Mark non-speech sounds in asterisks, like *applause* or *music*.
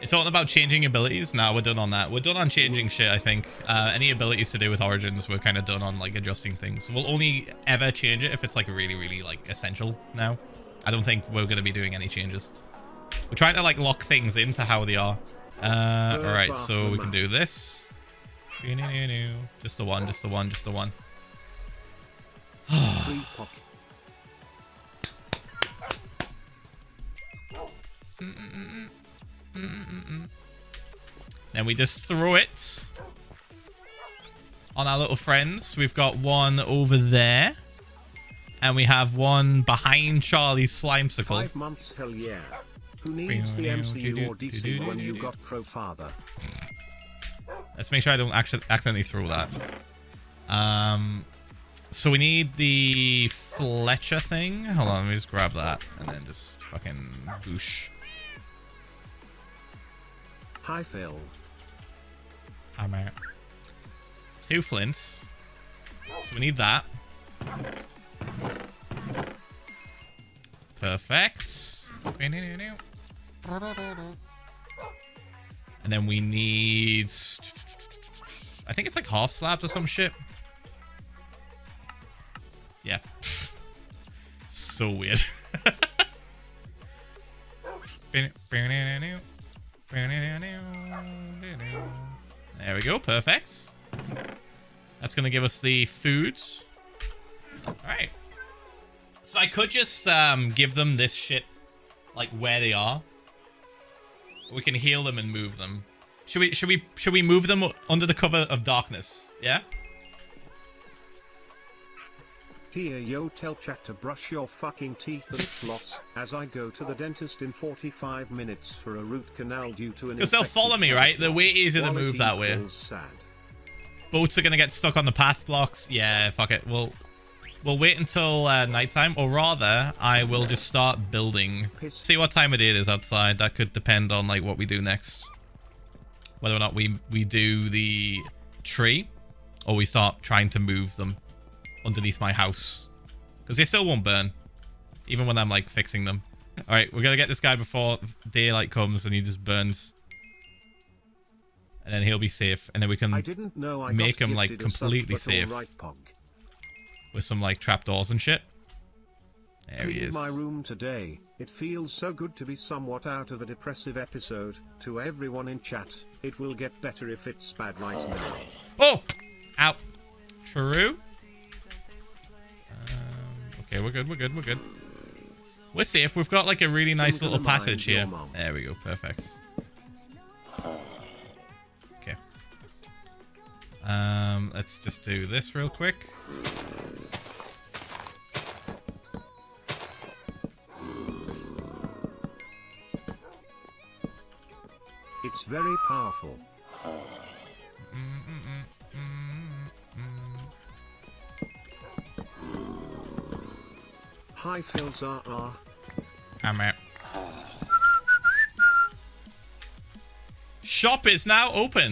It's all about changing abilities. Now we're done on that. We're done on changing shit, I think. Uh, any abilities to do with Origins, we're kind of done on, like, adjusting things. We'll only ever change it if it's, like, really, really, like, essential now. I don't think we're going to be doing any changes. We're trying to, like, lock things into how they are. Uh, alright, so we can do this. Just the one, just the one, just the one. *sighs* Then we just throw it on our little friends. We've got one over there. And we have one behind Charlie's Slimecicle. Five months, hell yeah. Who needs the MCU or DC when you got Pro Father? Let's make sure I don't actually accidentally throw that. Um, so we need the Fletcher thing. Hold on, let me just grab that and then just fucking boosh. Hi, Phil. I'm out. Two flints. So we need that. Perfect. And then we need... I think it's like half slabs or some shit. Yeah. so weird. *laughs* There we go. Perfect. That's going to give us the food. All right. So I could just um, give them this shit, like where they are. We can heal them and move them. Should we? Should we? Should we move them under the cover of darkness? Yeah. Here yo tell chat to brush your fucking teeth and floss as I go to the dentist in 45 minutes for a root canal due to an Because they'll follow me, right? They're way easier to move that way. Sad. Boats are going to get stuck on the path blocks. Yeah, fuck it. We'll, we'll wait until uh, nighttime. Or rather, I will just start building. See what time of day it is outside. That could depend on like what we do next. Whether or not we, we do the tree. Or we start trying to move them underneath my house. Because they still won't burn. Even when I'm like fixing them. Alright, we're going to get this guy before daylight comes and he just burns. And then he'll be safe. And then we can I didn't know I make him like gifted a sub, completely safe. alright, Pog. With some like trapdoors and shit. There he is. my room today. It feels so good to be somewhat out of a depressive episode. To everyone in chat, it will get better if it's bad right now. Oh! Out. True. Okay, we're good, we're good, we're good. We're safe. We've got like a really nice little passage here. There we go. Perfect. Okay. Um, let's just do this real quick. It's very powerful. Mm, mm, mm. Hi Phil Zara. I'm out. Shop is now open.